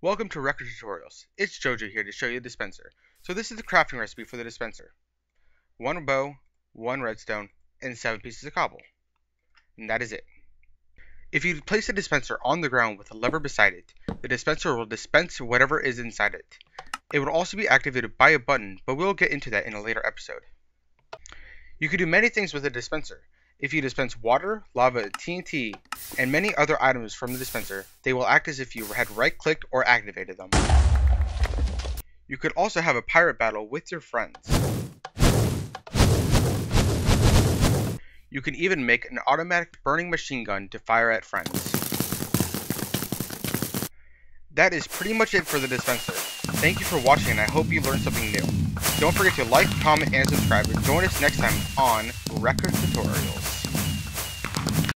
Welcome to Reckra Tutorials. It's Jojo here to show you the dispenser. So this is the crafting recipe for the dispenser. One bow, one redstone, and seven pieces of cobble. And that is it. If you place the dispenser on the ground with a lever beside it, the dispenser will dispense whatever is inside it. It will also be activated by a button, but we'll get into that in a later episode. You can do many things with a dispenser. If you dispense water, lava, TNT, and many other items from the dispenser, they will act as if you had right-clicked or activated them. You could also have a pirate battle with your friends. You can even make an automatic burning machine gun to fire at friends. That is pretty much it for the dispenser. Thank you for watching and I hope you learned something new. Don't forget to like, comment, and subscribe. and Join us next time on Reckra Tutorials.